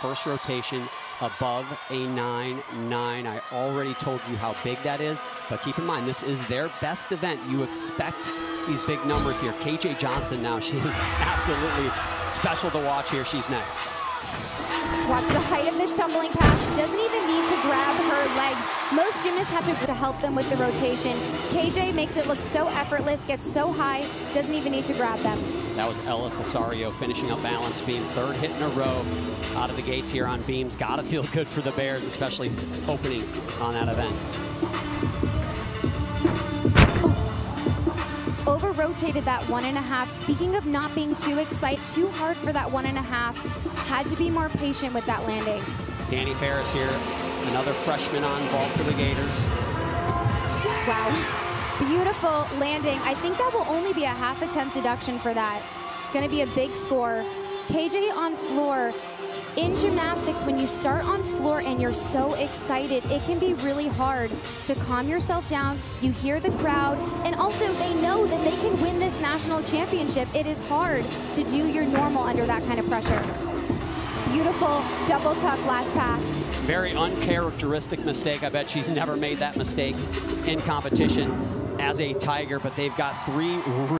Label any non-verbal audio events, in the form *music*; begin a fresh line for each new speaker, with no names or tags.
first rotation above a 9-9. I already told you how big that is, but keep in mind, this is their best event. You expect these big numbers here. KJ Johnson now, she is *laughs* absolutely special to watch here. She's next.
Watch the height of this tumbling pass. Doesn't even need to grab her. Most gymnasts have to, to help them with the rotation. KJ makes it look so effortless, gets so high, doesn't even need to grab them.
That was Ella Cesario finishing up balance beam. Third hit in a row out of the gates here on beams. Got to feel good for the Bears, especially opening on that event.
over rotated that one and a half. Speaking of not being too excited, too hard for that one and a half, had to be more patient with that landing.
Danie Ferris here, another freshman on ball for the Gators.
Wow. Beautiful landing. I think that will only be a half attempt deduction for that. It's going to be a big score. KJ on floor in gymnastics, when you start on floor and you're so excited, it can be really hard to calm yourself down. You hear the crowd, and also they know that they can win this national championship. It is hard to do your normal under that kind of pressure. Beautiful double tuck last pass.
Very uncharacteristic mistake. I bet she's never made that mistake in competition as a Tiger, but they've got three